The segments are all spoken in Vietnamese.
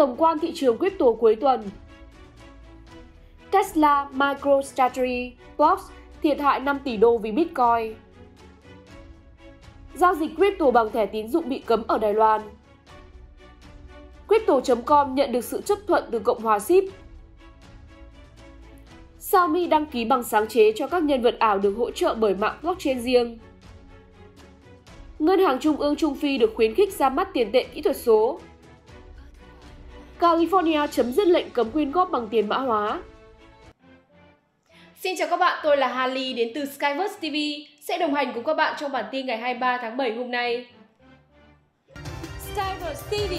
Tổng quan thị trường crypto cuối tuần Tesla, MicroStrategy, Box thiệt hại 5 tỷ đô vì Bitcoin. Giao dịch crypto bằng thẻ tín dụng bị cấm ở Đài Loan. Crypto.com nhận được sự chấp thuận từ Cộng hòa Ship. Xiaomi đăng ký bằng sáng chế cho các nhân vật ảo được hỗ trợ bởi mạng blockchain riêng. Ngân hàng Trung ương Trung Phi được khuyến khích ra mắt tiền tệ kỹ thuật số. California chấm dứt lệnh cấm quyên góp bằng tiền mã hóa. Xin chào các bạn, tôi là Harley đến từ Skyverse TV sẽ đồng hành cùng các bạn trong bản tin ngày 23 tháng 7 hôm nay. Skyverse TV,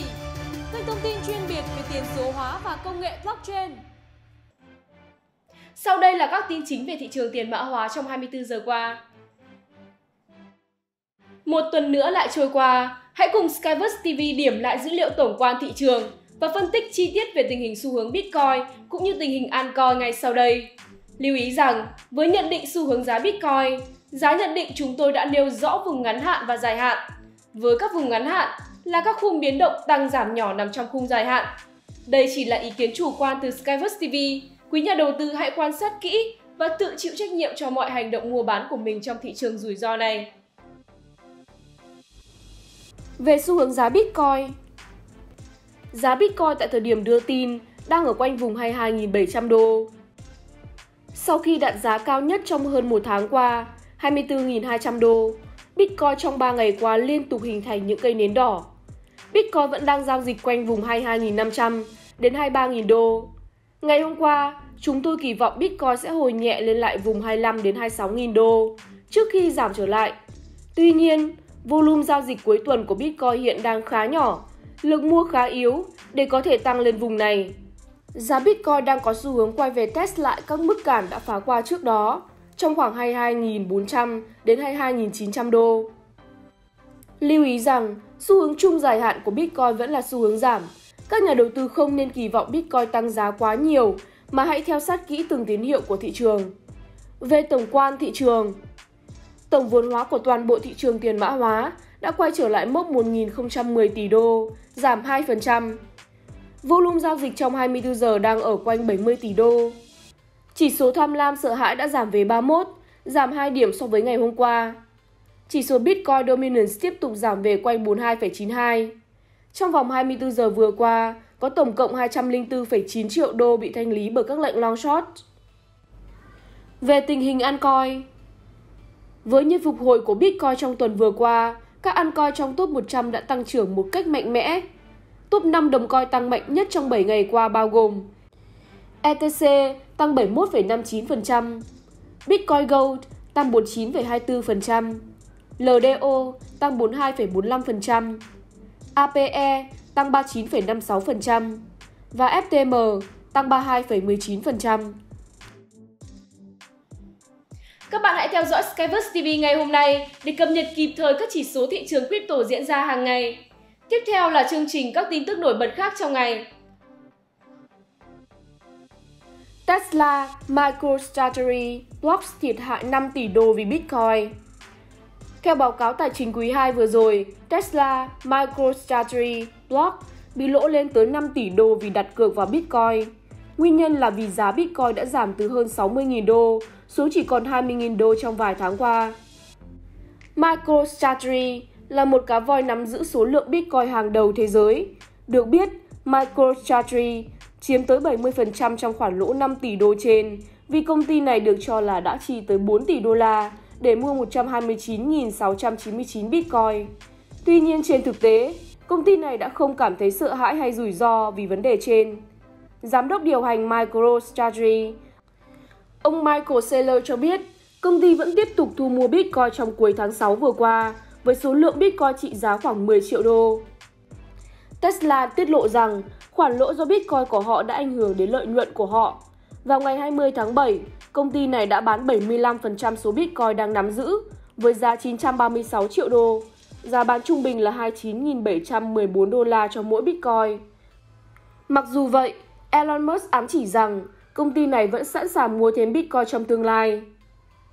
kênh thông tin chuyên biệt về tiền số hóa và công nghệ blockchain. Sau đây là các tin chính về thị trường tiền mã hóa trong 24 giờ qua. Một tuần nữa lại trôi qua, hãy cùng Skyverse TV điểm lại dữ liệu tổng quan thị trường và phân tích chi tiết về tình hình xu hướng Bitcoin cũng như tình hình altcoin ngay sau đây. Lưu ý rằng, với nhận định xu hướng giá Bitcoin, giá nhận định chúng tôi đã nêu rõ vùng ngắn hạn và dài hạn. Với các vùng ngắn hạn là các khung biến động tăng giảm nhỏ nằm trong khung dài hạn. Đây chỉ là ý kiến chủ quan từ Skyverse TV. Quý nhà đầu tư hãy quan sát kỹ và tự chịu trách nhiệm cho mọi hành động mua bán của mình trong thị trường rủi ro này. Về xu hướng giá Bitcoin Giá Bitcoin tại thời điểm đưa tin đang ở quanh vùng 22.700 đô. Sau khi đạt giá cao nhất trong hơn một tháng qua, 24.200 đô, Bitcoin trong 3 ngày qua liên tục hình thành những cây nến đỏ. Bitcoin vẫn đang giao dịch quanh vùng 22.500 đến 23.000 đô. Ngày hôm qua, chúng tôi kỳ vọng Bitcoin sẽ hồi nhẹ lên lại vùng 25 đến 26.000 đô trước khi giảm trở lại. Tuy nhiên, volume giao dịch cuối tuần của Bitcoin hiện đang khá nhỏ, lực mua khá yếu để có thể tăng lên vùng này. Giá Bitcoin đang có xu hướng quay về test lại các mức cản đã phá qua trước đó, trong khoảng 22.400 đến 22.900 đô. Lưu ý rằng, xu hướng chung dài hạn của Bitcoin vẫn là xu hướng giảm. Các nhà đầu tư không nên kỳ vọng Bitcoin tăng giá quá nhiều, mà hãy theo sát kỹ từng tín hiệu của thị trường. Về tổng quan thị trường, tổng vốn hóa của toàn bộ thị trường tiền mã hóa đã quay trở lại mốc 1.010 tỷ đô, giảm 2%. Volume giao dịch trong 24 giờ đang ở quanh 70 tỷ đô. Chỉ số tham lam sợ hãi đã giảm về 31, giảm 2 điểm so với ngày hôm qua. Chỉ số Bitcoin Dominance tiếp tục giảm về quanh 42,92. Trong vòng 24 giờ vừa qua, có tổng cộng 204,9 triệu đô bị thanh lý bởi các lệnh long short. Về tình hình ăn coi Với những phục hồi của Bitcoin trong tuần vừa qua, các ăn coi trong top 100 đã tăng trưởng một cách mạnh mẽ. Top 5 đồng coi tăng mạnh nhất trong 7 ngày qua bao gồm ETC tăng 71,59%, Bitcoin Gold tăng 49,24%, LDO tăng 42,45%, APE tăng 39,56% và FTM tăng 32,19%. Các bạn hãy theo dõi Skyverse TV ngày hôm nay để cập nhật kịp thời các chỉ số thị trường crypto diễn ra hàng ngày. Tiếp theo là chương trình các tin tức nổi bật khác trong ngày. Tesla, MicroStrategy, Blocks thiệt hại 5 tỷ đô vì Bitcoin. Theo báo cáo tài chính quý 2 vừa rồi, Tesla, MicroStrategy, Block bị lỗ lên tới 5 tỷ đô vì đặt cược vào Bitcoin. Nguyên nhân là vì giá Bitcoin đã giảm từ hơn 60.000 đô xuống chỉ còn 20.000 đô trong vài tháng qua. MicroStrategy là một cá voi nắm giữ số lượng Bitcoin hàng đầu thế giới. Được biết, MicroStrategy chiếm tới 70% trong khoản lỗ 5 tỷ đô trên vì công ty này được cho là đã chi tới 4 tỷ đô la để mua 129.699 Bitcoin. Tuy nhiên trên thực tế, công ty này đã không cảm thấy sợ hãi hay rủi ro vì vấn đề trên. Giám đốc điều hành MicroStrategy, ông Michael Saylor cho biết công ty vẫn tiếp tục thu mua Bitcoin trong cuối tháng 6 vừa qua với số lượng Bitcoin trị giá khoảng 10 triệu đô. Tesla tiết lộ rằng khoản lỗ do Bitcoin của họ đã ảnh hưởng đến lợi nhuận của họ. Vào ngày 20 tháng 7, công ty này đã bán 75% số Bitcoin đang nắm giữ với giá 936 triệu đô. Giá bán trung bình là 29.714 đô la cho mỗi Bitcoin. Mặc dù vậy, Elon Musk ám chỉ rằng công ty này vẫn sẵn sàng mua thêm Bitcoin trong tương lai.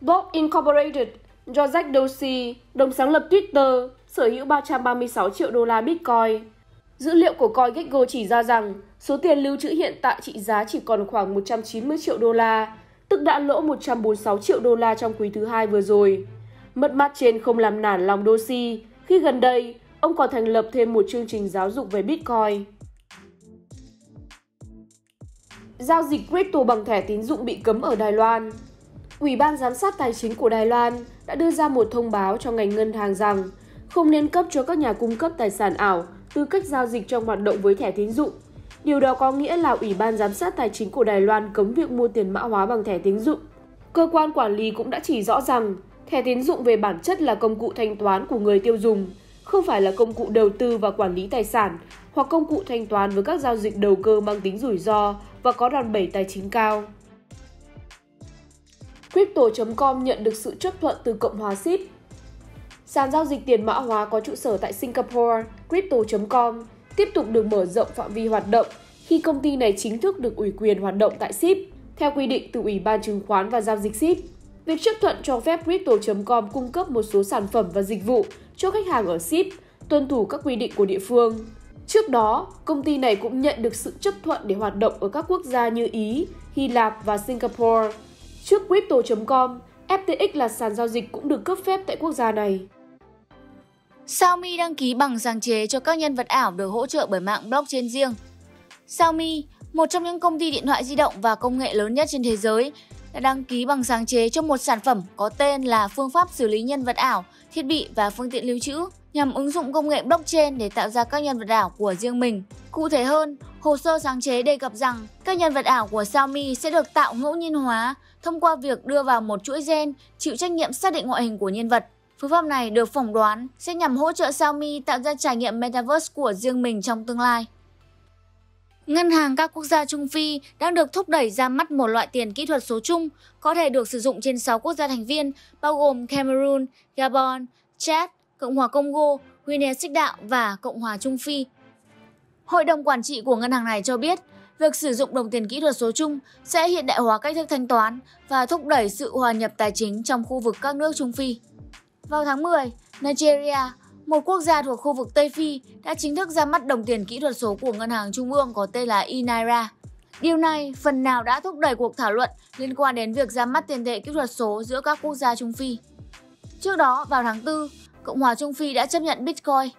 Block Incorporated do Jack Dorsey, đồng sáng lập Twitter, sở hữu 336 triệu đô la Bitcoin. Dữ liệu của CoinGecko chỉ ra rằng số tiền lưu trữ hiện tại trị giá chỉ còn khoảng 190 triệu đô la, tức đã lỗ 146 triệu đô la trong quý thứ hai vừa rồi. Mất mát trên không làm nản lòng Dorsey khi gần đây ông còn thành lập thêm một chương trình giáo dục về Bitcoin. Giao dịch crypto bằng thẻ tín dụng bị cấm ở Đài Loan. Ủy ban giám sát tài chính của Đài Loan đã đưa ra một thông báo cho ngành ngân hàng rằng không nên cấp cho các nhà cung cấp tài sản ảo tư cách giao dịch trong hoạt động với thẻ tín dụng. Điều đó có nghĩa là Ủy ban giám sát tài chính của Đài Loan cấm việc mua tiền mã hóa bằng thẻ tín dụng. Cơ quan quản lý cũng đã chỉ rõ rằng thẻ tín dụng về bản chất là công cụ thanh toán của người tiêu dùng, không phải là công cụ đầu tư và quản lý tài sản hoặc công cụ thanh toán với các giao dịch đầu cơ mang tính rủi ro và có đòn bẩy tài chính cao. Crypto.com nhận được sự chấp thuận từ Cộng hòa SIP. Sàn giao dịch tiền mã hóa có trụ sở tại Singapore, Crypto.com, tiếp tục được mở rộng phạm vi hoạt động khi công ty này chính thức được ủy quyền hoạt động tại SIP, theo quy định từ Ủy ban Chứng khoán và Giao dịch SIP. Việc chấp thuận cho phép Crypto.com cung cấp một số sản phẩm và dịch vụ cho khách hàng ở SIP, tuân thủ các quy định của địa phương. Trước đó, công ty này cũng nhận được sự chấp thuận để hoạt động ở các quốc gia như Ý, Hy Lạp và Singapore. Trước Crypto.com, FTX là sàn giao dịch cũng được cấp phép tại quốc gia này. Xiaomi đăng ký bằng sáng chế cho các nhân vật ảo được hỗ trợ bởi mạng blockchain riêng. Xiaomi, một trong những công ty điện thoại di động và công nghệ lớn nhất trên thế giới, đã đăng ký bằng sáng chế cho một sản phẩm có tên là phương pháp xử lý nhân vật ảo, thiết bị và phương tiện lưu trữ nhằm ứng dụng công nghệ blockchain để tạo ra các nhân vật ảo của riêng mình. Cụ thể hơn, hồ sơ sáng chế đề cập rằng các nhân vật ảo của Xiaomi sẽ được tạo ngẫu nhiên hóa thông qua việc đưa vào một chuỗi gen chịu trách nhiệm xác định ngoại hình của nhân vật. Phương pháp này được phỏng đoán sẽ nhằm hỗ trợ Xiaomi tạo ra trải nghiệm metaverse của riêng mình trong tương lai. Ngân hàng các quốc gia Trung Phi đang được thúc đẩy ra mắt một loại tiền kỹ thuật số chung có thể được sử dụng trên 6 quốc gia thành viên bao gồm Cameroon, Gabon, Chad, Cộng hòa Congo, Guinea Xích Đạo và Cộng hòa Trung Phi. Hội đồng quản trị của ngân hàng này cho biết, việc sử dụng đồng tiền kỹ thuật số chung sẽ hiện đại hóa cách thức thanh toán và thúc đẩy sự hòa nhập tài chính trong khu vực các nước Trung Phi. Vào tháng 10, Nigeria, một quốc gia thuộc khu vực Tây Phi, đã chính thức ra mắt đồng tiền kỹ thuật số của ngân hàng trung ương có tên là Inaira. Điều này phần nào đã thúc đẩy cuộc thảo luận liên quan đến việc ra mắt tiền tệ kỹ thuật số giữa các quốc gia Trung Phi. Trước đó, vào tháng 4, Cộng hòa Trung Phi đã chấp nhận Bitcoin.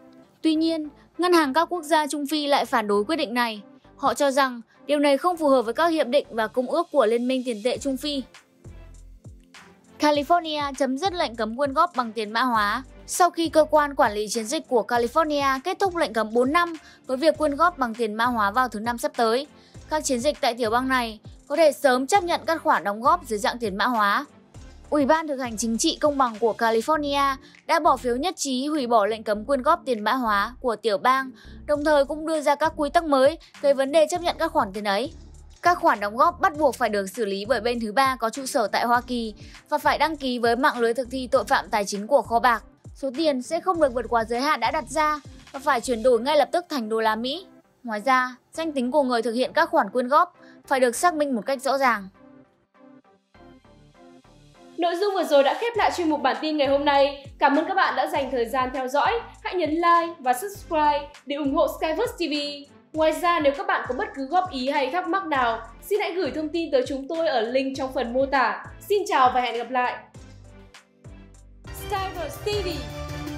Tuy nhiên, ngân hàng các quốc gia Trung Phi lại phản đối quyết định này. Họ cho rằng điều này không phù hợp với các hiệp định và công ước của Liên minh tiền tệ Trung Phi. California chấm dứt lệnh cấm quyên góp bằng tiền mã hóa sau khi cơ quan quản lý chiến dịch của California kết thúc lệnh cấm 4 năm với việc quyên góp bằng tiền mã hóa vào thứ năm sắp tới. Các chiến dịch tại tiểu bang này có thể sớm chấp nhận các khoản đóng góp dưới dạng tiền mã hóa. Ủy ban thực hành chính trị công bằng của California đã bỏ phiếu nhất trí hủy bỏ lệnh cấm quyên góp tiền mã hóa của tiểu bang, đồng thời cũng đưa ra các quy tắc mới về vấn đề chấp nhận các khoản tiền ấy. Các khoản đóng góp bắt buộc phải được xử lý bởi bên thứ ba có trụ sở tại Hoa Kỳ và phải đăng ký với mạng lưới thực thi tội phạm tài chính của kho bạc. Số tiền sẽ không được vượt qua giới hạn đã đặt ra và phải chuyển đổi ngay lập tức thành đô la Mỹ. Ngoài ra, danh tính của người thực hiện các khoản quyên góp phải được xác minh một cách rõ ràng. Nội dung vừa rồi đã khép lại chuyên mục bản tin ngày hôm nay. Cảm ơn các bạn đã dành thời gian theo dõi. Hãy nhấn like và subscribe để ủng hộ Skyverse TV. Ngoài ra nếu các bạn có bất cứ góp ý hay thắc mắc nào, xin hãy gửi thông tin tới chúng tôi ở link trong phần mô tả. Xin chào và hẹn gặp lại! Skyverse TV,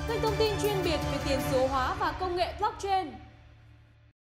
kênh thông tin chuyên biệt về tiền số hóa và công nghệ blockchain.